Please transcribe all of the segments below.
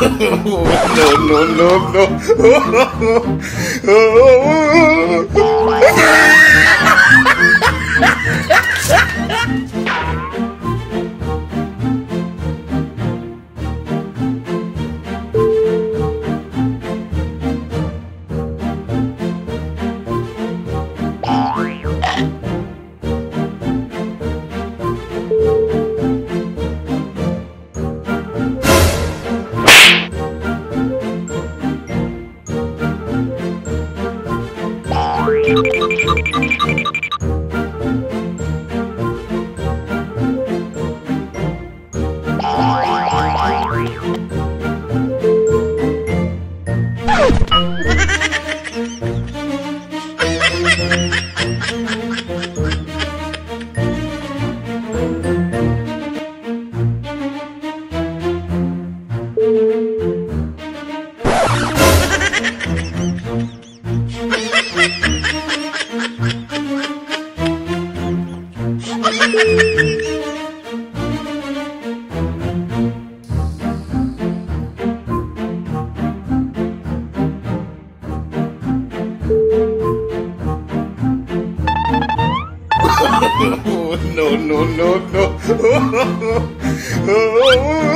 no, no, no, no. 哈哈哈哈哈哈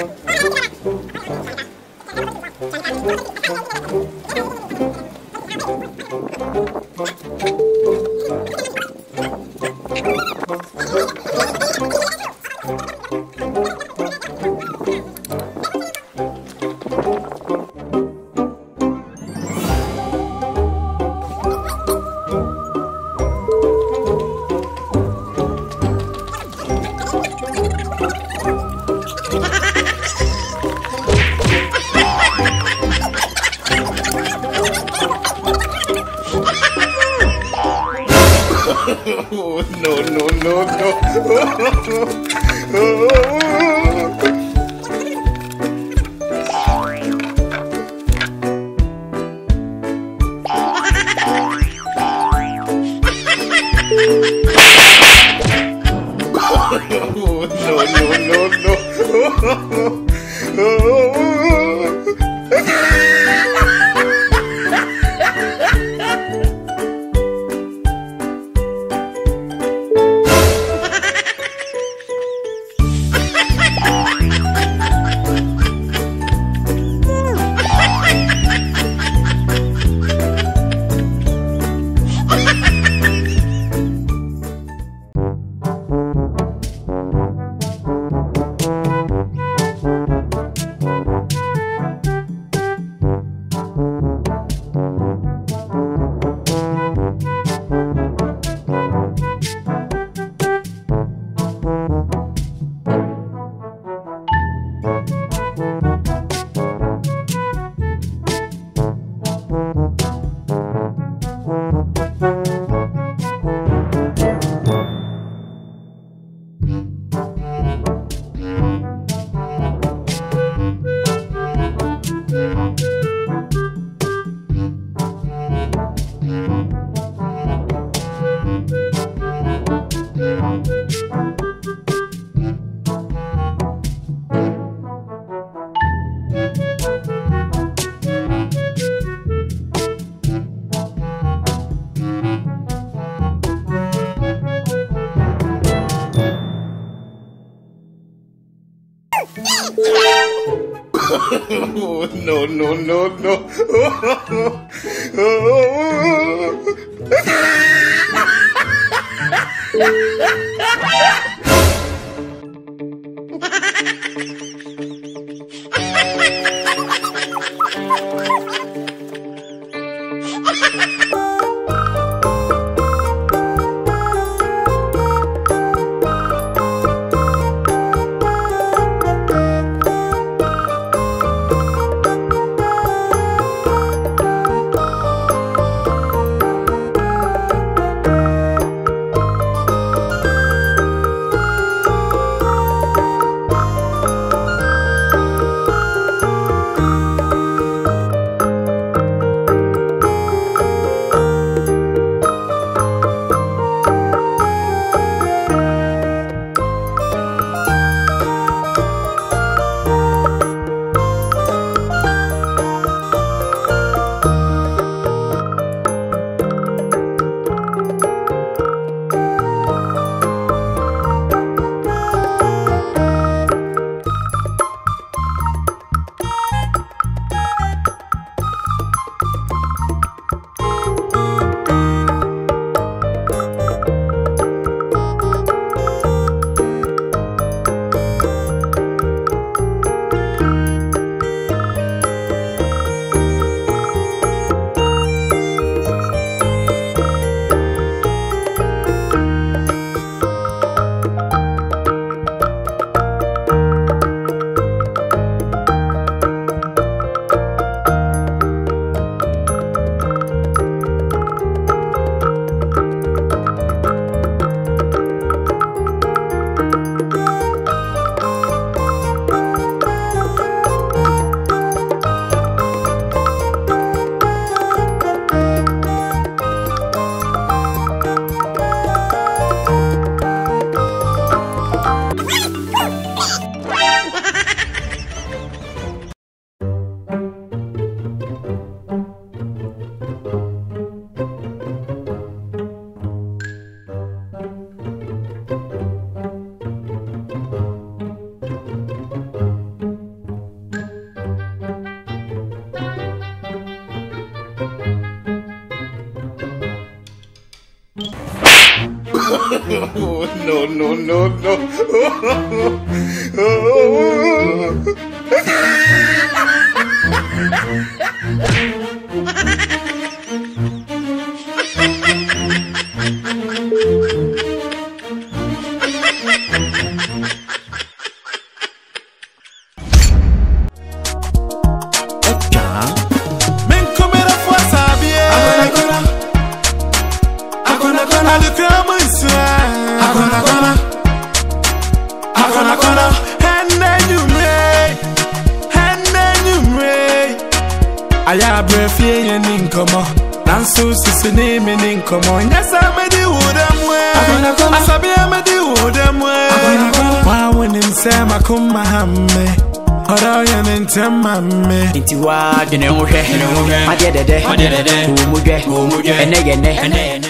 哦 Oh, no, no, no, no. Ha ha ha! No, no, Oh, no. no, no, no, no. aberɛ fie yɛ ni nkɔmmɔ nanso sisi ne me ni nkɔmmɔ nyɛ sɛ mede wo dɛ mu asabea mede wo dɛ mu waa wo nim sɛ makoma ha me ɔdɔ yɛ ne ntɛm ma me nti waa dwene ho hwɛ adeɛ dɛdɛ wɔ mu dwɛ ɛnɛ yɛ nɛ